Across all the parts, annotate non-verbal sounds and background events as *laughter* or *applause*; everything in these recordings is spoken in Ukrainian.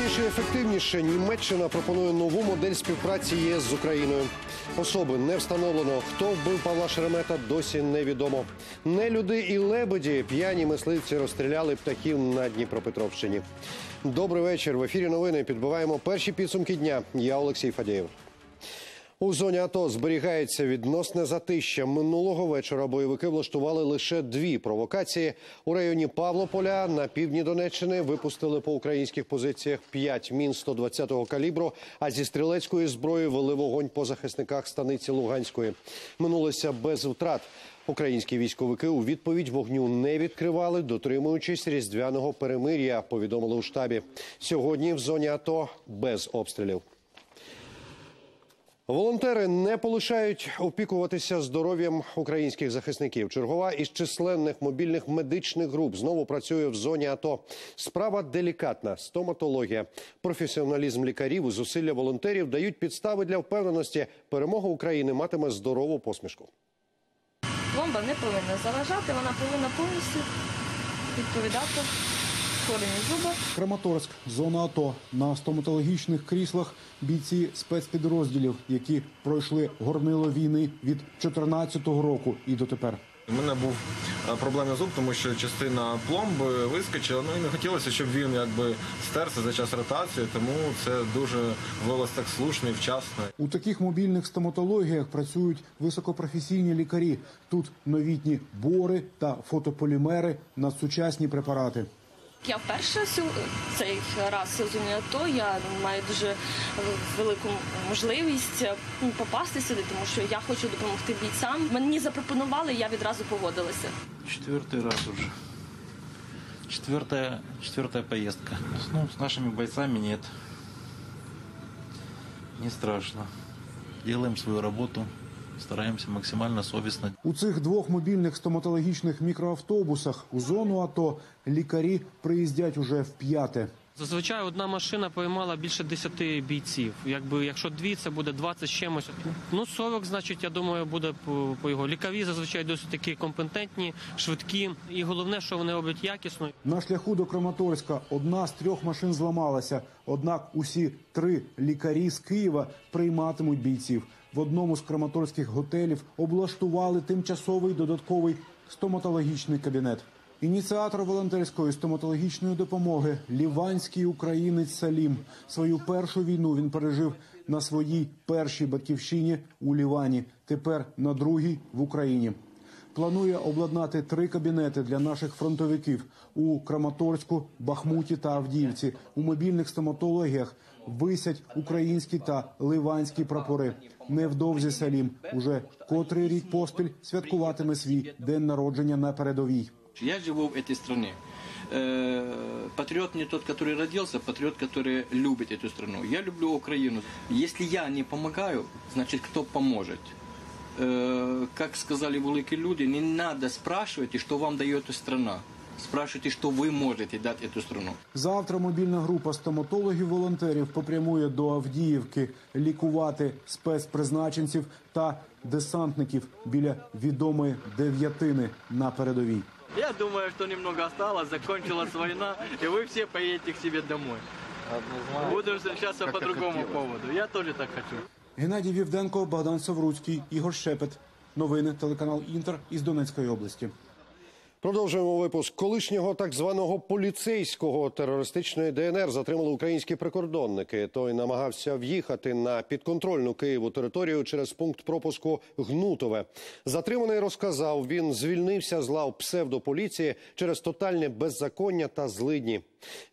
Надійніше і ефективніше Німеччина пропонує нову модель співпраці ЄС з Україною. Особи не встановлено. Хто вбив Павла Шеремета, досі невідомо. Не люди і лебеді п'яні мисливці розстріляли птахів на Дніпропетровщині. Добрий вечір. В ефірі новини підбиваємо перші підсумки дня. Я Олексій Фадєєв. У зоні АТО зберігається відносне затища. Минулого вечора бойовики влаштували лише дві провокації. У районі Павлополя на півдні Донеччини випустили по українських позиціях 5 мін 120-го калібру, а зі стрілецької зброї вели вогонь по захисниках станиці Луганської. Минулося без втрат. Українські військовики у відповідь вогню не відкривали, дотримуючись різдвяного перемир'я. Повідомили у штабі. Сьогодні в зоні АТО без обстрілів. Волонтери не полишають опікуватися здоров'ям українських захисників. Чергова із численних мобільних медичних груп знову працює в зоні АТО. Справа делікатна стоматологія. Професіоналізм лікарів і зусилля волонтерів дають підстави для впевненості. Перемога України матиме здорову посмішку. Пломба не повинна заважати, вона повинна повністю відповідати корені зуба. Краматорськ, зона АТО. На стоматологічних кріслах бійці спецпідрозділів, які пройшли горнило війни від 2014 року і дотепер. У мене був е, проблемний зуб, тому що частина пломби вискочила. Ну і не хотілося, щоб він якби стерся за час ротації, тому це дуже виявилось так слушно і вчасно. У таких мобільних стоматологіях працюють високопрофесійні лікарі. Тут новітні бори та фотополімери на сучасні препарати. Я вперше цей раз зоні АТО, я маю дуже велику можливість ну, попасти сюди, тому що я хочу допомогти бійцям. Мені запропонували, я відразу погодилася. Четвертый раз уже. Четвертая, четвертая поездка. Ну, с нашими бойцами нет. Не страшно. Делаем свою работу. Стараемся максимально совестно. У цих двох мобільних стоматологічних мікроавтобусах у зону АТО лікарі приїздять уже вп'яте. Зазвичай одна машина поймала більше 10 бійців. Якби якщо дві, це буде 20 з чимось. Ну 40, значить, я думаю, буде по, по його. Лікарі зазвичай досить такі компетентні, швидкі. І головне, що вони роблять якісно. На шляху до Краматорська одна з трьох машин зламалася. Однак усі три лікарі з Києва прийматимуть бійців. В одному з краматорських готелів облаштували тимчасовий додатковий стоматологічний кабінет. Ініціатор волонтерської стоматологічної допомоги ліванський українець Салім. Свою першу війну він пережив на своїй першій батьківщині у Лівані. Тепер на другій в Україні. Планує обладнати три кабінети для наших фронтовиків у Краматорську, Бахмуті та Авдіївці. У мобільних стоматологіях висять українські та ливанські прапори. Невдовзі Салім уже котрий рік поспіль святкуватиме свій день народження на передовій. Я живу в этой стране. Э, Патриот не тот, который родился, патриот, который любит эту страну. Я люблю Украину. Если я не помогаю, значит кто поможет? Э, Как сказали великие люди, не надо спрашивать, что вам дает эта страна. Спрашивайте, что вы можете дать эту страну. Завтра мобільна група стоматологів-волонтерів попрямує до Авдіївки лікувати спецпризначенців та десантників біля відомої дев'ятини на передовій. Я думаю, что немного осталось, закончилась война, и вы все поедете к себе домой. Будем встречаться по другому поводу. Я тоже так хочу. Геннадій Вівденко, Богдан Савруцький, Ігор Шепет. Новини телеканал Інтер із Донецької області. Продовжуємо випуск колишнього так званого поліцейського терористичної ДНР затримали українські прикордонники. Той намагався в'їхати на підконтрольну Києву територію через пункт пропуску Гнутове. Затриманий розказав, він звільнився з лав псевдополіції через тотальне беззаконня та злидні.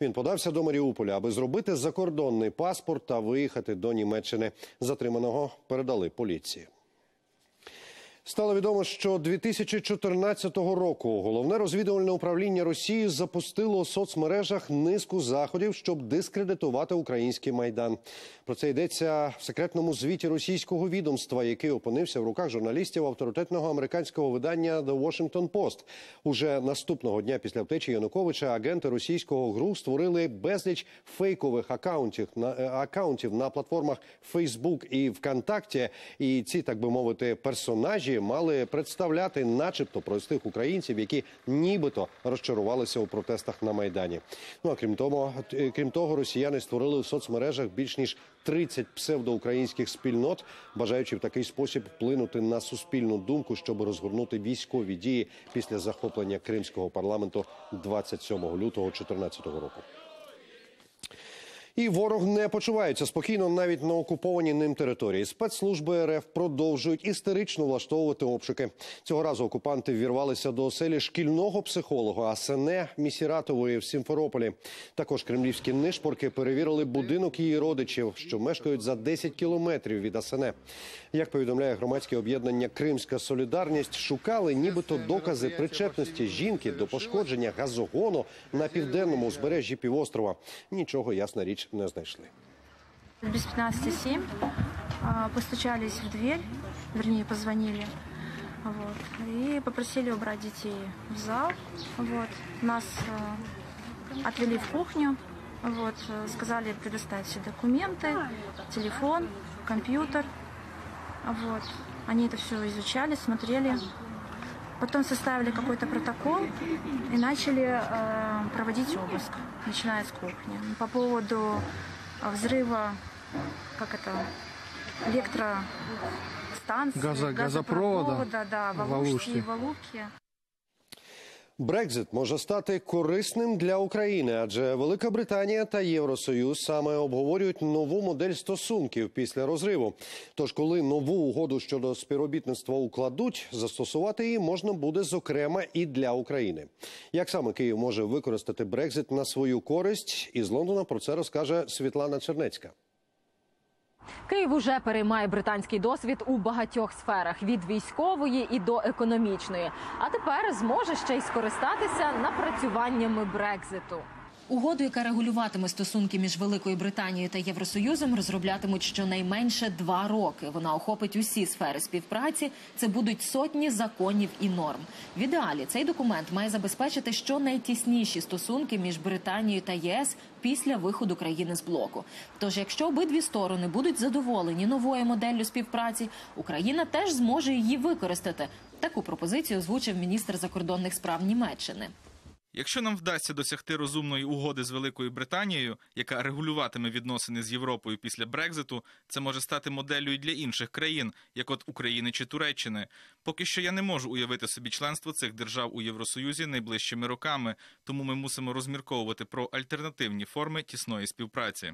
Він подався до Маріуполя, аби зробити закордонний паспорт та виїхати до Німеччини. Затриманого передали поліції. Стало відомо, що 2014 року головне розвідувальне управління Росії запустило у соцмережах низку заходів, щоб дискредитувати український майдан. Про це йдеться в секретному звіті російського відомства, який опинився в руках журналістів авторитетного американського видання The Washington Post. Уже наступного дня після втечі Януковича агенти російського ГРУ створили безліч фейкових акаунтів на е, акаунтів на платформах Facebook і ВКонтакті. І ці, так би мовити, персонажі мали представляти, начебто, простих українців, які нібито розчарувалися у протестах на майдані. Ну а крім того, е, крім того, росіяни створили у соцмережах більш ніж 30 псевдоукраїнських спільнот, бажаючи в такий спосіб вплинути на суспільну думку, щоб розгорнути військові дії після захоплення кримського парламенту 27 лютого 2014 року. І ворог не почувається спокійно навіть на окупованій ним території. Спецслужби РФ продовжують істерично влаштовувати обшуки. Цього разу окупанти ввірвалися до оселі шкільного психолога Асене Місіратової в Сімферополі. Також кремлівські нишпорки перевірили будинок її родичів, що мешкають за 10 кілометрів від Асене. Як повідомляє громадське об'єднання Кримська Солідарність, шукали нібито докази причетності жінки до пошкодження газогону на південному узбережжі півострова. Нічого ясна річ не знайшли. Без 15.07 а, постучались в дверь, вернее, позвонили, вот, и попросили убрать детей в зал. Вот. Нас а, отвели в кухню, вот, э, сказали предоставить все документы, телефон, компьютер. Вот. Они это все изучали, смотрели. Потом составили какой-то протокол и начали э, проводить обыск, начиная с кухни. По поводу взрыва, как это, электростанции, Газо- газопровода да, в Алуште. И в. Брекзит може стати корисним для України, адже Велика Британія та Євросоюз саме обговорюють нову модель стосунків після розриву. Тож, коли нову угоду щодо співробітництва укладуть, застосувати її можна буде зокрема і для України. Як саме Київ може використати Брекзит на свою користь? Із Лондона про це розкаже Світлана Чернецька. Київ уже переймає британський досвід у багатьох сферах від військової і до економічної. А тепер зможе ще й скористатися напрацюваннями Брекзиту. Угоду, яка регулюватиме стосунки між Великою Британією та Євросоюзом, розроблятимуть щонайменше два роки. Вона охопить усі сфери співпраці. Це будуть сотні законів і норм. В ідеалі цей документ має забезпечити щонайтісніші стосунки між Британією та ЄС після виходу країни з блоку. Тож, якщо обидві сторони будуть задоволені новою моделлю співпраці, Україна теж зможе її використати. Таку пропозицію озвучив міністр закордонних справ Німеччини. Якщо нам вдасться досягти розумної угоди з Великою Британією, яка регулюватиме відносини з Європою після Брекзиту, це може стати моделлю і для інших країн, як от України чи Туреччини. Поки що я не можу уявити собі членство цих держав у Євросоюзі найближчими роками, тому ми мусимо розмірковувати про альтернативні форми тісної співпраці.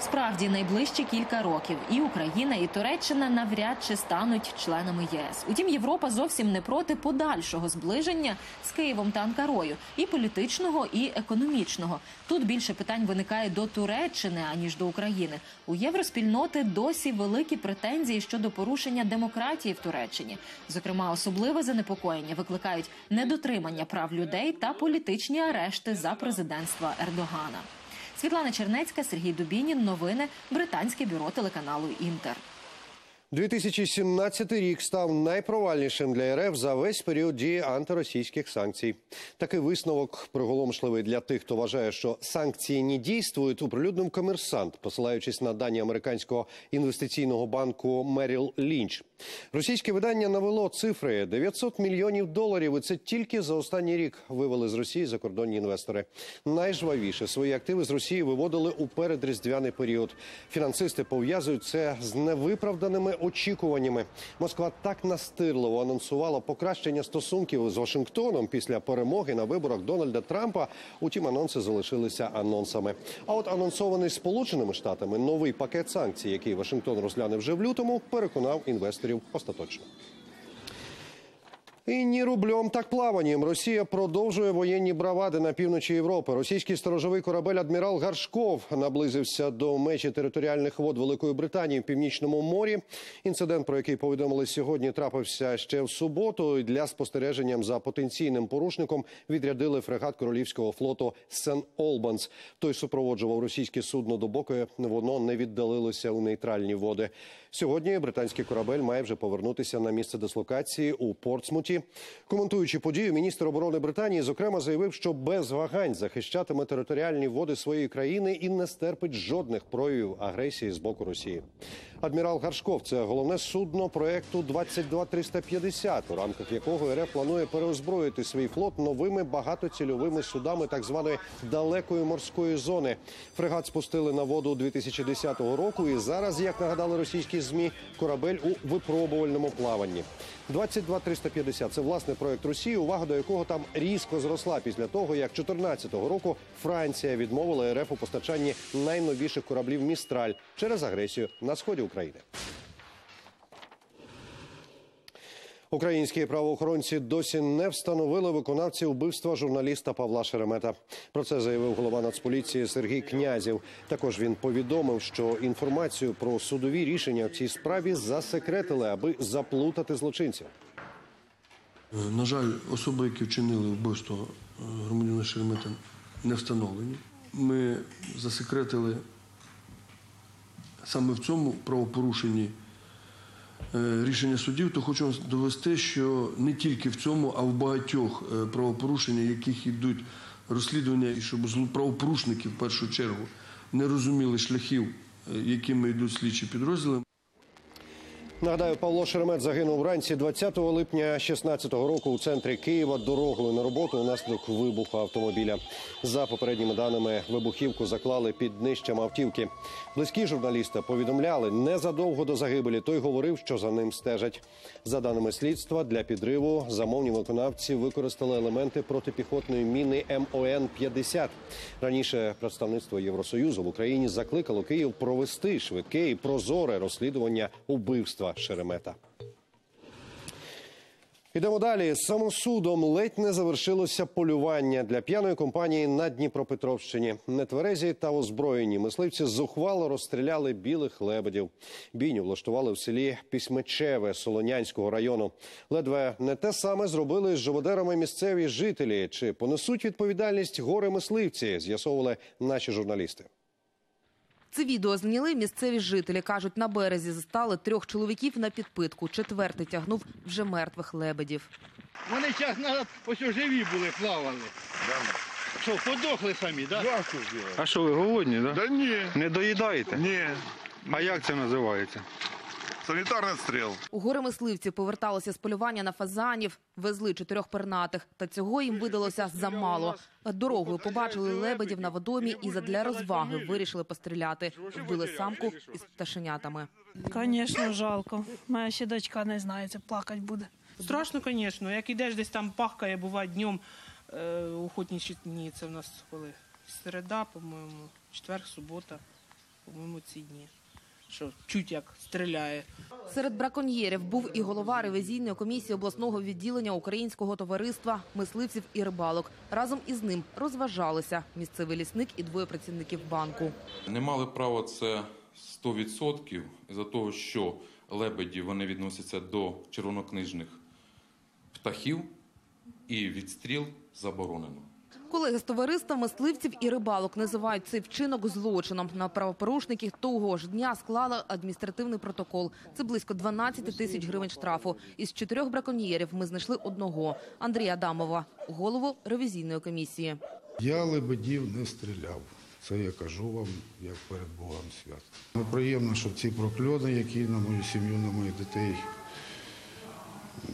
Справді найближчі кілька років і Україна, і Туреччина навряд чи стануть членами єС. Утім, Європа зовсім не проти подальшого зближення з Києвом та Анкарою, і політичного, і економічного. Тут більше питань виникає до Туреччини аніж до України. У євроспільноти досі великі претензії щодо порушення демократії в Туреччині. Зокрема, особливе занепокоєння викликають недотримання прав людей та політичні арешти за президентства Ердогана. Світлана Чернецька, Сергій Дубінін. Новини британське бюро телеканалу Інтер. 2017 рік став найпровальнішим для РФ за весь період дії антиросійських санкцій. Такий висновок приголомшливий для тих, хто вважає, що санкції не дійствують, оприлюднив комерсант, посилаючись на дані американського інвестиційного банку Меріл Лінч. Російське видання навело цифри 900 мільйонів доларів. Це тільки за останній рік вивели з Росії закордонні інвестори. Найжвавіше свої активи з Росії виводили у передріздвяний період. Фінансисти пов'язують це з невиправданими очікуваннями. Москва так настирливо анонсувала покращення стосунків з Вашингтоном після перемоги на виборах Дональда Трампа. Утім, анонси залишилися анонсами. А от анонсований Сполученими Штатами новий пакет санкцій, який Вашингтон розгляне вже в лютому, переконав інвесторів остаточно. І ні рублем, так плаванням. Росія продовжує воєнні бравади на півночі Європи. Російський сторожовий корабель адмірал Гаршков наблизився до межі територіальних вод Великої Британії в північному морі. Інцидент, про який повідомили сьогодні, трапився ще в суботу. Для спостереження за потенційним порушником відрядили фрегат королівського флоту Сен Олбанс. Той супроводжував російське судно до боки. Воно не віддалилося у нейтральні води. Сьогодні британський корабель має вже повернутися на місце дислокації у Портсмуті. Коментуючи подію, міністр оборони Британії зокрема заявив, що без вагань захищатиме територіальні води своєї країни і не стерпить жодних проявів агресії з боку Росії. Адмірал Гаршков це головне судно проекту 22350, у рамках якого РФ планує переозброїти свій флот новими багатоцільовими судами так званої далекої морської зони. Фрегат спустили на воду 2010 року, і зараз, як нагадали російські змі, корабель у випробувальному плаванні. 22350 – це власне проект Росії, увага до якого там різко зросла після того, як 2014 року Франція відмовила РФ у постачанні найновіших кораблів Містраль через агресію на сході України. Українські правоохоронці досі не встановили виконавців вбивства журналіста Павла Шеремета. Про це заявив голова Нацполіції Сергій Князів. Також він повідомив, що інформацію про судові рішення в цій справі засекретили, аби заплутати злочинців. Е, На жаль, особи, які вчинили вбивство е, громадянина Шеремета, не встановлені. Ми засекретили саме в цьому правопорушенні е, рішення судів, то хочу довести, що не тільки в цьому, а в багатьох е, правопорушеннях, яких йдуть розслідування, і щоб правопорушники в першу чергу не розуміли шляхів, е, якими йдуть слідчі підрозділи. Нагадаю, Павло Шеремет загинув вранці 20 липня 2016 року у центрі Києва дорогою на роботу унаслідок вибуху автомобіля. За попередніми даними, вибухівку заклали під днищем автівки. Близькі журналіста повідомляли незадовго до загибелі. Той говорив, що за ним стежать. За даними слідства, для підриву замовні виконавці використали елементи протипіхотної міни МОН 50 Раніше представництво Євросоюзу в Україні закликало Київ провести швидке і прозоре розслідування убивства Шеремета. Ідемо далі. Самосудом ледь не завершилося полювання для п'яної компанії на Дніпропетровщині. Нетверезі та озброєні мисливці зухвало розстріляли білих лебедів. Бійню влаштували в селі Пісьмечеве Солонянського району. Ледве не те саме зробили з живодерами місцеві жителі. Чи понесуть відповідальність гори мисливці? З'ясовували наші журналісти. Це відео зняли місцеві жителі. Кажуть, на березі застали трьох чоловіків на підпитку. Четвертий тягнув вже мертвих лебедів. Вони час на ось у живі були, плавали. Що, подохли самі, так? Да? А що ви голодні, да? Да ні. Не доїдаєте? Ні. А як це називається? Санітарний стріл. У гори мисливці поверталися з полювання на фазанів, везли чотирьох пернатих. Та цього їм видалося замало. Дорогою побачили лебедів на водомі і задля розваги вирішили постріляти. Вбили самку із пташенятами. Звісно, жалко. Моя ще дочка не знає, це плакать буде. Страшно, звісно. Як ідеш десь там пахкає, буває днем е, охотничі дні. Це в нас коли? Середа, по-моєму, четвер, субота, по-моєму, ці дні. Що чуть як стріляє. Серед браконьєрів був і голова ревізійної комісії обласного відділення Українського товариства мисливців і рибалок. Разом із ним розважалися місцевий лісник і двоє працівників банку. Не мали права це 100% за того, що лебеді вони відносяться до червонокнижних птахів і відстріл заборонено. Колеги з товариства мисливців і рибалок називають цей вчинок злочином. На правопорушників того ж дня склали адміністративний протокол. Це близько 12 тисяч гривень штрафу. Із чотирьох браконьєрів ми знайшли одного – Андрія Адамова, голову ревізійної комісії. Я лебедів не стріляв. Це я кажу вам, як перед Богом свят. Ну, приємно, що ці прокльони, які на мою сім'ю, на моїх дітей,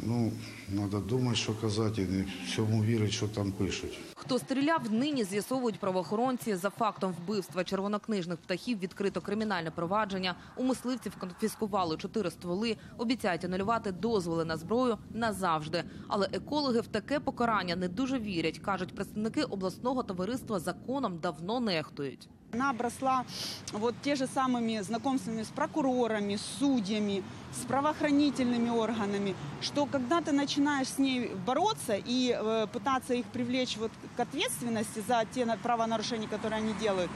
ну, треба думати, що казати, і не всьому вірити, що там пишуть. Хто стріляв, нині з'ясовують правоохоронці. За фактом вбивства червонокнижних птахів відкрито кримінальне провадження. У мисливців конфіскували чотири стволи, обіцяють анулювати дозволи на зброю назавжди. Але екологи в таке покарання не дуже вірять. кажуть, представники обласного товариства законом давно нехтують. Она обросла вот те же самыми знакомствами с прокурорами, с судьями, с правоохранительными органами, что когда ты начинаешь с ней бороться и э, пытаться их привлечь вот к ответственности за те на- правонарушения, которые они делают,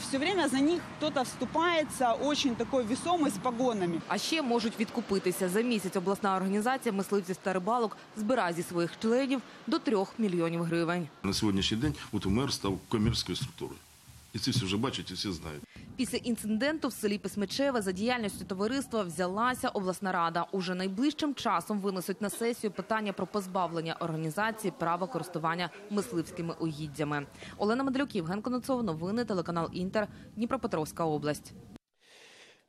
все время за них кто-то вступается очень такой весомый с погонами. А ще можуть відкупитися за місяць. Обласна організація мисливців та рибалок збирає зі своїх членів до трьох мільйонів гривень. На сьогоднішній день от УМЕР став комерцькою структурою. І це всі вже бачать і всі знають. Після інциденту в селі Писмичеве за діяльністю товариства взялася обласна рада. Уже найближчим часом винесуть на сесію питання про позбавлення організації права користування мисливськими угіддями. Олена Медлюк, Євген Коноцов, новини телеканал Інтер, Дніпропетровська область.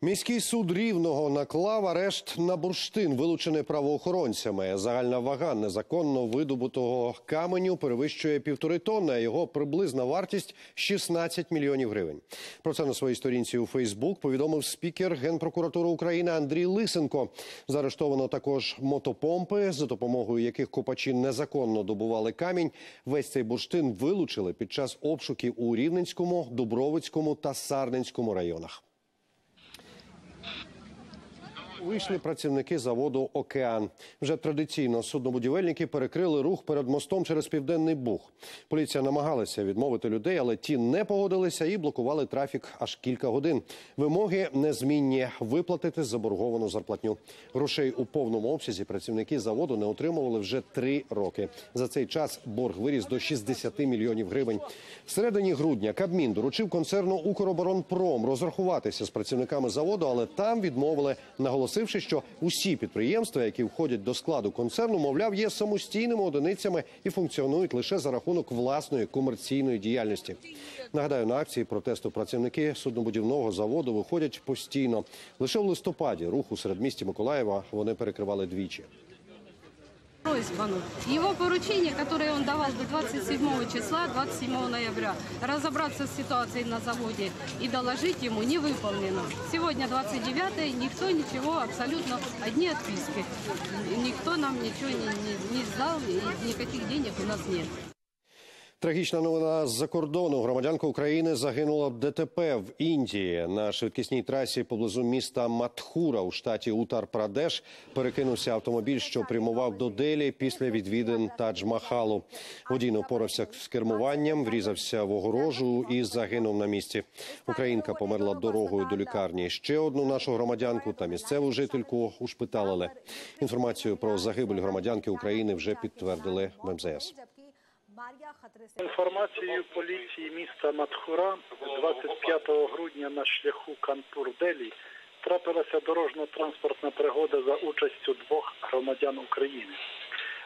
Міський суд рівного наклав арешт на бурштин, вилучений правоохоронцями. Загальна вага незаконно видобутого каменю перевищує півтори тонни. а Його приблизна вартість 16 мільйонів гривень. Про це на своїй сторінці у Фейсбук повідомив спікер генпрокуратури України Андрій Лисенко. Заарештовано також мотопомпи, за допомогою яких копачі незаконно добували камінь. Весь цей бурштин вилучили під час обшуків у Рівненському, Дубровицькому та Сарненському районах. Вийшли працівники заводу Океан. Вже традиційно суднобудівельники перекрили рух перед мостом через південний буг. Поліція намагалася відмовити людей, але ті не погодилися і блокували трафік аж кілька годин. Вимоги незмінні виплатити заборговану зарплатню. Грошей у повному обсязі працівники заводу не отримували вже три роки. За цей час борг виріс до 60 мільйонів гривень. Всередині грудня Кабмін доручив концерну Укроборонпром розрахуватися з працівниками заводу, але там відмовили, наголосивши, що усі підприємства, які входять до складу концерну, мовляв, є самостійними одиницями і функціонують лише за рахунок власної комерційної діяльності. Нагадаю, на акції протесту працівники суднобудівного заводу виходять постійно. Лише в листопаді руху серед місті Миколаєва вони перекривали двічі. Просьба, ну, его поручение, которое он давал до 27 числа, 27 ноября, разобраться с ситуацией на заводе и доложить ему, не выполнено. Сегодня 29 никто ничего, абсолютно одни отписки. Никто нам ничего не, не, не сдал, и никаких денег у нас нет. Трагічна новина з-за кордону. Громадянка України загинула в ДТП в Індії. На швидкісній трасі поблизу міста Матхура у штаті Утар-Прадеш перекинувся автомобіль, що прямував до Делі після відвідин Тадж-Махалу. Водій не впорався з кермуванням, врізався в огорожу і загинув на місці. Українка померла дорогою до лікарні. Ще одну нашу громадянку та місцеву жительку ушпиталили. Інформацію про загибель громадянки України вже підтвердили в МЗС. Інформацією поліції міста Матхура 25 грудня на шляху Канпур-Делі трапилася дорожньо-транспортна пригода за участю двох громадян України.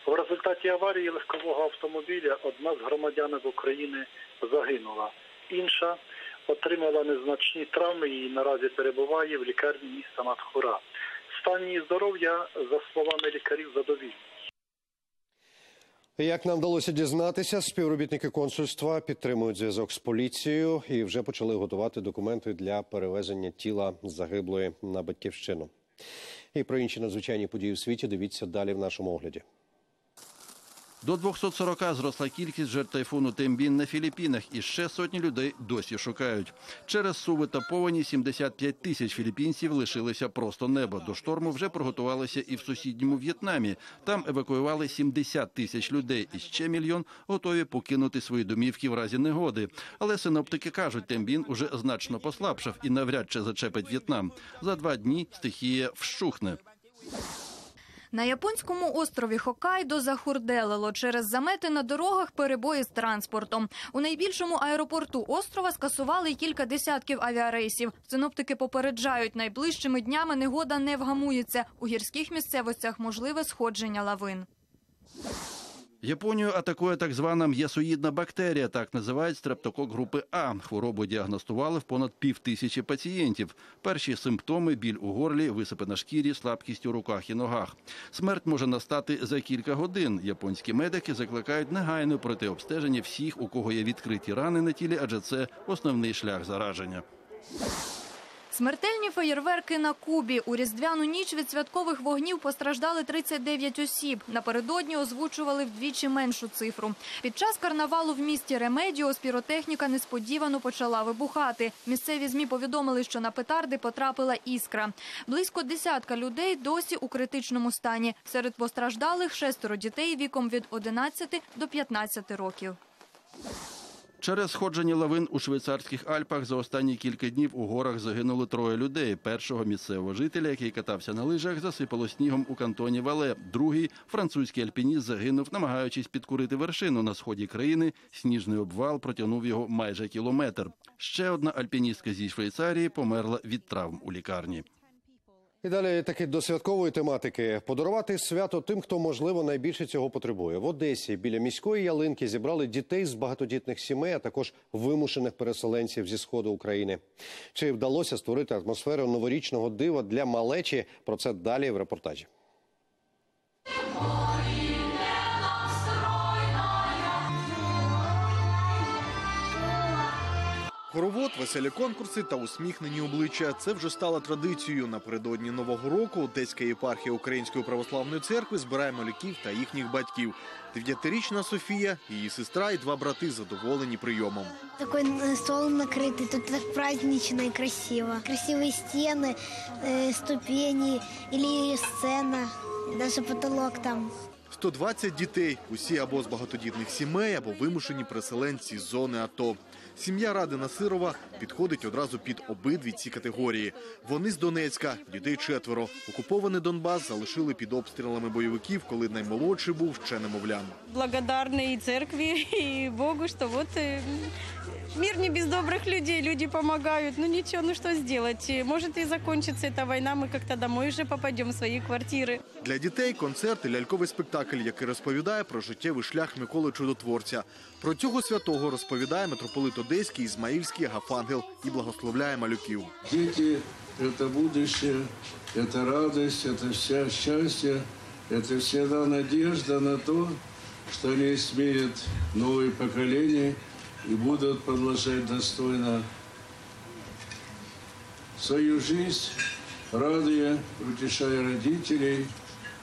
В результаті аварії легкового автомобіля одна з громадянок України загинула. Інша отримала незначні травми і наразі перебуває в лікарні міста Матхура. Стан її здоров'я, за словами лікарів, задовільний. Як нам вдалося дізнатися, співробітники консульства підтримують зв'язок з поліцією і вже почали готувати документи для перевезення тіла загиблої на батьківщину. І про інші надзвичайні події у світі дивіться далі в нашому огляді. До 240 зросла кількість жертв тайфуну Тембін на Філіппінах, і ще сотні людей досі шукають. Через суви та повені 75 тисяч філіппінців лишилися просто неба. До шторму вже приготувалися і в сусідньому В'єтнамі. Там евакуювали 70 тисяч людей, і ще мільйон готові покинути свої домівки в разі негоди. Але синоптики кажуть, Тембін уже значно послабшав і навряд чи зачепить В'єтнам. За два дні стихія вщухне. На японському острові Хокайдо захурделило через замети на дорогах перебої з транспортом. У найбільшому аеропорту острова скасували кілька десятків авіарейсів. Синоптики попереджають, найближчими днями негода не вгамується. У гірських місцевостях можливе сходження лавин. Японію атакує так звана м'ясоїдна бактерія, так називають стрептокок групи А. Хворобу діагностували в понад пів тисячі пацієнтів. Перші симптоми біль у горлі, висипи на шкірі, слабкість у руках і ногах. Смерть може настати за кілька годин. Японські медики закликають негайно пройти обстеження всіх, у кого є відкриті рани на тілі, адже це основний шлях зараження. Смертельні феєрверки на Кубі. У різдвяну ніч від святкових вогнів постраждали 39 осіб. Напередодні озвучували вдвічі меншу цифру. Під час карнавалу в місті Ремедіос піротехніка несподівано почала вибухати. Місцеві змі повідомили, що на петарди потрапила іскра. Близько десятка людей досі у критичному стані. Серед постраждалих шестеро дітей віком від 11 до 15 років. Через сходження лавин у швейцарських Альпах за останні кілька днів у горах загинули троє людей. Першого місцевого жителя, який катався на лижах, засипало снігом у кантоні Вале. Другий французький альпініст загинув, намагаючись підкурити вершину на сході країни. Сніжний обвал протягнув його майже кілометр. Ще одна альпіністка зі Швейцарії померла від травм у лікарні. І далі таки до святкової тематики. Подарувати свято тим, хто можливо найбільше цього потребує. В Одесі біля міської ялинки зібрали дітей з багатодітних сімей, а також вимушених переселенців зі сходу України. Чи вдалося створити атмосферу новорічного дива для малечі? Про це далі в репортажі. Хоровод, веселі конкурси та усміхнені обличчя це вже стало традицією. Напередодні нового року Одеська єпархія Української православної церкви збирає малюків та їхніх батьків. Дев'ятирічна Софія, її сестра і два брати задоволені прийомом. Такой э, стол накрытый, тут так празднично и красиво. Красивые стены, э, ступени или сцена, даже потолок там. 120 дітей, усі або з багатодітних сімей, або вимушені переселенці з зони АТО. Сім'я Ради Насирова підходить одразу під обидві ці категорії. Вони з Донецька, дітей четверо. Окупований Донбас залишили під обстрілами бойовиків, коли наймолодший був ще немовлям. Благодарний церкві *laughs* і Богу, що от э, мир не без добрых людей, люди помогают. Ну ничего, ну что сделать? Э, Может и закончится эта война, мы как-то домой уже попадем в свои квартиры. Для дітей концерт і ляльковий спектакль, який розповідає про життєвий шлях Миколи Чудотворця. Про цього святого розповідає митрополит Одеський Ізмаїльський Агафангел і благословляє малюків. Дети – это будущее, это радость, это вся счастье, это всегда надежда на то, что они сменят новые поколения И будут продолжать достойно свою жизнь, радуя, утешая родителей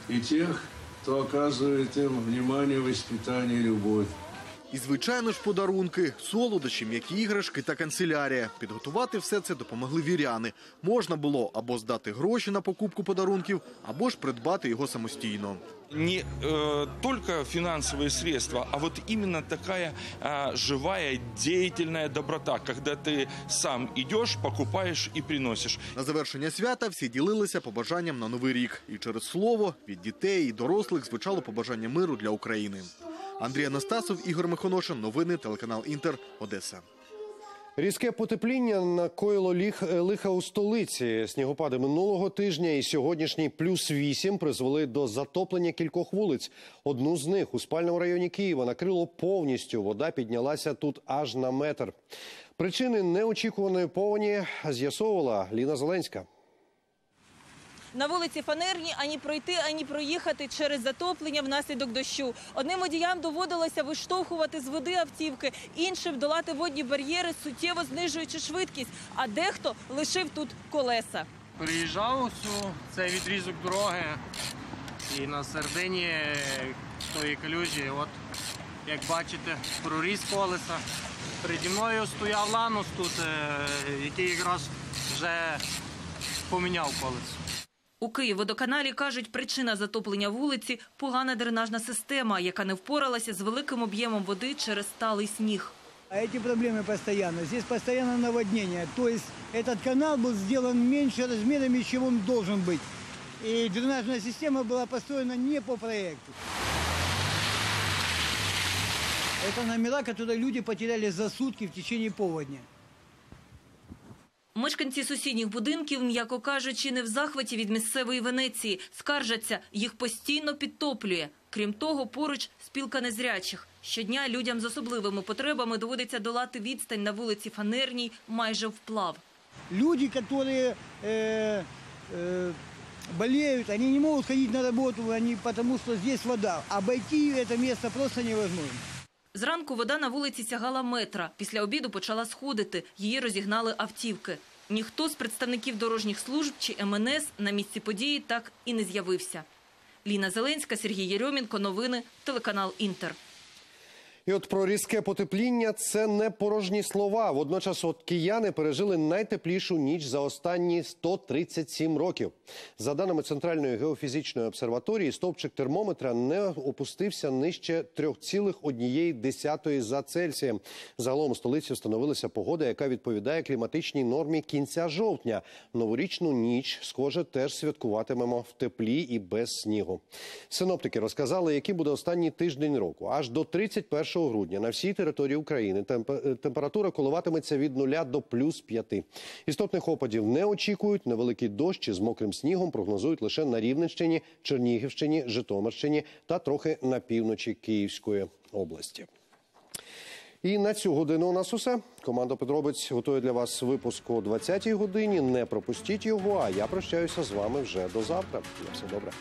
и тех, кто оказывает им внимание, воспитание и любовь. І, звичайно ж, подарунки, солодощі, м'які іграшки та канцелярія. Підготувати все це допомогли віряни. Можна було або здати гроші на покупку подарунків, або ж придбати його самостійно. не э, только финансовые средства, а вот именно такая э, живая, деятельная доброта, когда ты сам идешь, покупаешь и приносишь. На завершення свята всі ділилися побажанням на новий рік. І через слово від дітей і дорослих звучало побажання миру для України. Андрій Анастасов, Ігор Михоношин. Новини телеканал Інтер. Одеса. Різке потепління накоїло ліх, лиха у столиці. Снігопади минулого тижня і сьогоднішній плюс 8 призвели до затоплення кількох вулиць. Одну з них у спальному районі Києва накрило повністю. Вода піднялася тут аж на метр. Причини неочікуваної повені з'ясовувала Ліна Зеленська. На вулиці Фанерні ані пройти, ані проїхати через затоплення внаслідок дощу. Одним водіям доводилося виштовхувати з води автівки, іншим долати водні бар'єри, суттєво знижуючи швидкість, а дехто лишив тут колеса. Приїжджав цю цей відрізок дороги і на середині тої калюжі, от як бачите, проріз колеса. Переді мною стояв ланус тут, е, який якраз вже поміняв колесо. У Київводоканалі кажуть, причина затоплення вулиці – погана дренажна система, яка не впоралася з великим об'ємом води через сталий сніг. А эти проблемы постоянно. Здесь постоянно наводнение. То есть этот канал был сделан меньше размерами, чем он должен быть. И дренажная система была построена не по проекту. Это номера, которые люди потеряли за сутки в течение поводня. Мешканці сусідніх будинків, м'яко кажучи, не в захваті від місцевої Венеції. Скаржаться, їх постійно підтоплює. Крім того, поруч спілка незрячих. Щодня людям з особливими потребами доводиться долати відстань на вулиці Фанерній майже вплав. Люди, которые э, э, болеют, они не могут ходить на работу, они, потому что здесь вода. Обойти это место просто невозможно. Зранку вода на вулиці сягала метра. Після обіду почала сходити. Її розігнали автівки. Ніхто з представників дорожніх служб чи МНС на місці події так і не з'явився. Ліна Зеленська, Сергій Єрьомінко. Новини. Телеканал Інтер. І от про різке потепління це не порожні слова. Водночас, от кияни пережили найтеплішу ніч за останні 137 років. За даними Центральної геофізичної обсерваторії, стовпчик термометра не опустився нижче 3,1 за Цельсієм. Загалом у столиці встановилася погода, яка відповідає кліматичній нормі кінця жовтня. Новорічну ніч, схоже, теж святкуватимемо в теплі і без снігу. Синоптики розказали, який буде останній тиждень року. Аж до 31 1 грудня на всій території України е, температура коливатиметься від 0 до плюс 5. Істотних опадів не очікують. Невеликий дощ з мокрим снігом прогнозують лише на Рівненщині, Чернігівщині, Житомирщині та трохи на півночі Київської області. І на цю годину у нас усе. Команда Подробиць готує для вас випуск о 20-й годині. Не пропустіть його. А я прощаюся з вами вже до завтра. На все добре.